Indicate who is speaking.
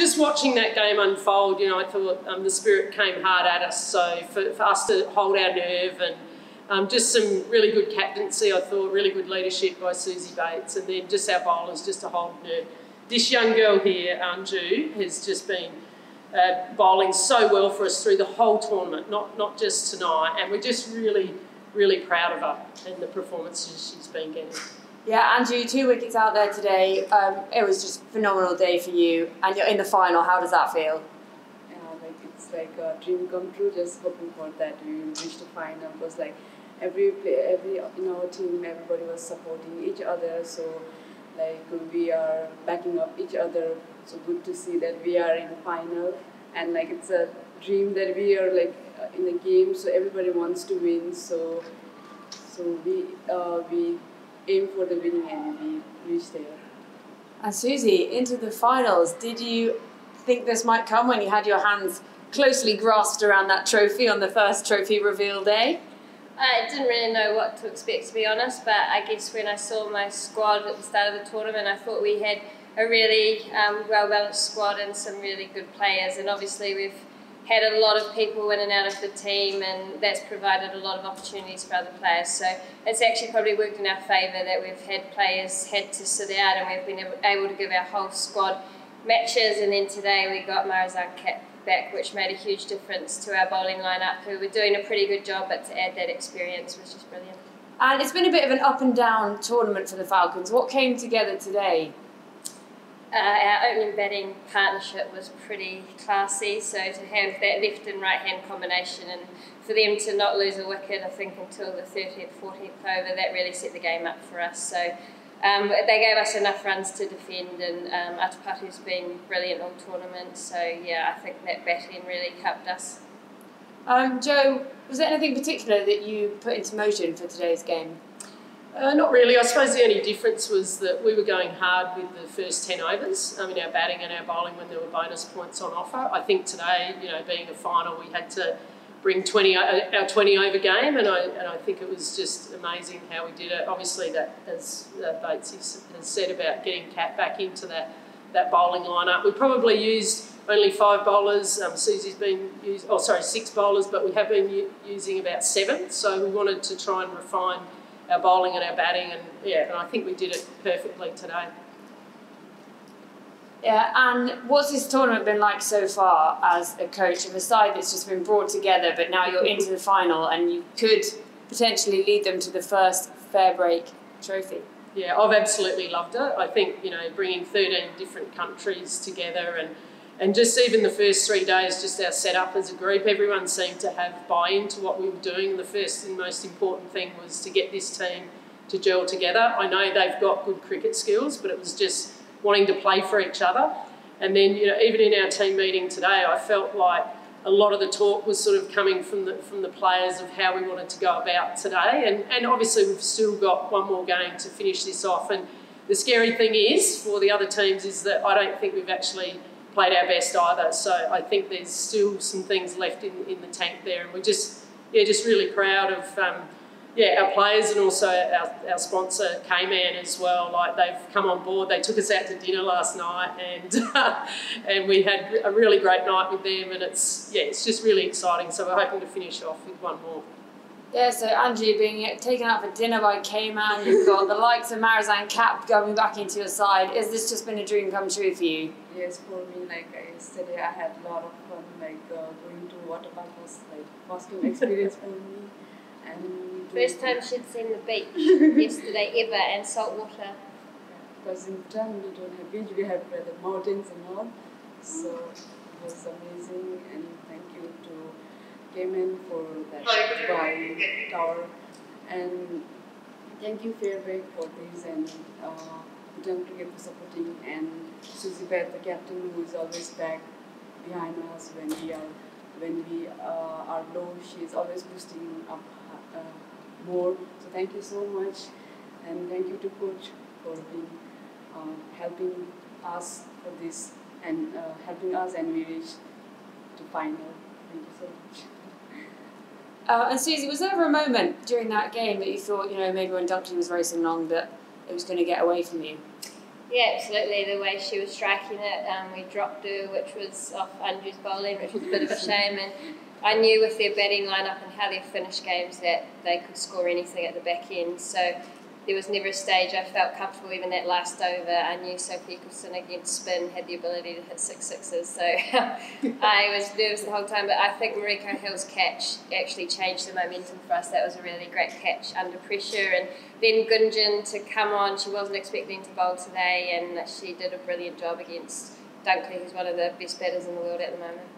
Speaker 1: just watching that game unfold, you know, I thought um, the spirit came hard at us. So for, for us to hold our nerve and um, just some really good captaincy, I thought, really good leadership by Suzie Bates, and then just our bowlers just to hold nerve. This young girl here, Anju, has just been uh, bowling so well for us through the whole tournament, not not just tonight, and we're just really, really proud of her and the performances she's been getting.
Speaker 2: Yeah, Anju, two wickets out there today. Um, it was just a phenomenal day for you, and you're in the final. How does that feel?
Speaker 3: Yeah, like it's like a dream come true. Just hoping for that we reach the final. It was like every play, every in our team, everybody was supporting each other. So like we are backing up each other. So good to see that we are in the final, and like it's a dream that we are like uh, in the game. So everybody wants to win. So so we uh, we aim for the winning and we reach there.
Speaker 2: And Suzie, into the finals, did you think this might come when you had your hands closely grasped around that trophy on the first trophy reveal day?
Speaker 4: I didn't really know what to expect to be honest, but I guess when I saw my squad at the start of the tournament, I thought we had a really um, well balanced squad and some really good players, and obviously we've had a lot of people in and out of the team, and that's provided a lot of opportunities for other players. So it's actually probably worked in our favour that we've had players had to sit out, and we've been able to give our whole squad matches. And then today we got Marizanne Kapp back, which made a huge difference to our bowling lineup, who were doing a pretty good job, but to add that experience was just brilliant.
Speaker 2: And it's been a bit of an up and down tournament for the Falcons. What came together today?
Speaker 4: Uh, our opening batting partnership was pretty classy, so to have that left and right hand combination and for them to not lose a wicket, I think, until the 30th, 14th over, that really set the game up for us. So um, they gave us enough runs to defend, and um, Atapatu's been brilliant all tournament, so yeah, I think that batting really helped us.
Speaker 2: Um, Jo, was there anything particular that you put into motion for today's game?
Speaker 1: Uh, not really. I suppose the only difference was that we were going hard with the first 10 overs, I mean, our batting and our bowling when there were bonus points on offer. I think today, you know, being a final, we had to bring 20 uh, our 20 over game, and I, and I think it was just amazing how we did it. Obviously, that as uh, Bates has said about getting Kapp back into that, that bowling lineup, we probably used only five bowlers. Um, Suzie's been used, oh sorry, six bowlers, but we have been using about seven. So we wanted to try and refine our bowling and our batting, and yeah, and I think we did it perfectly today.
Speaker 2: Yeah, and what's this tournament been like so far as a coach of a side that's just been brought together, but now you're into the final and you could potentially lead them to the first FairBreak trophy?
Speaker 1: Yeah, I've absolutely loved it. I think, you know, bringing 13 different countries together and and just even the first three days, just our setup as a group, everyone seemed to have buy into what we were doing. The first and most important thing was to get this team to gel together. I know they've got good cricket skills, but it was just wanting to play for each other. And then, you know, even in our team meeting today, I felt like a lot of the talk was sort of coming from the from the players of how we wanted to go about today. And and obviously we've still got one more game to finish this off. And the scary thing is for the other teams is that I don't think we've actually played our best either. So I think there's still some things left in, in the tank there, and we're just yeah just really proud of um, yeah our players and also our, our sponsor K-Man as well. Like they've come on board. They took us out to dinner last night, and and we had a really great night with them, and it's yeah it's just really exciting. So we're hoping to finish off with one more.
Speaker 2: Yeah, so Anju being taken out for dinner by K-Man, you've got the likes of Marizanne Kapp going back into your side. Is this just been a dream come true for you?
Speaker 3: Yes, for me, like yesterday I had a lot of fun, like uh, going to water park was like first time experience for me. And
Speaker 4: First time she'd seen the beach yesterday ever and salt water.
Speaker 3: Because in Bhutan we don't have beach, we have uh, the mountains and all. So it was amazing and thank you to K-Man for that Tower. And thank you FairBreak for this and uh, Cricket for supporting and Suzie Beth, the captain who is always back behind us when we are when we uh, are low. She is always boosting up uh, more. So thank you so much and thank you to coach for being uh, helping us for this and uh, helping us and we reach to final. Thank you so much.
Speaker 2: Uh, and Suzie, was there ever a moment during that game that you thought, you know, maybe when Dunkley was racing along that it was going to get away from you?
Speaker 4: Yeah, absolutely. The way she was striking it, um, we dropped her, which was off Anju's bowling, which was a bit of a shame. And I knew with their batting lineup and how they finished games that they could score anything at the back end. So there was never a stage I felt comfortable, even that last over. I knew Sophie Ecclestone against spin had the ability to hit six sixes, so I was nervous the whole time. But I think Mariko Hill's catch actually changed the momentum for us. That was a really great catch under pressure. And then Gunjan to come on, she wasn't expecting to bowl today, and she did a brilliant job against Dunkley, who's one of the best batters in the world at the moment.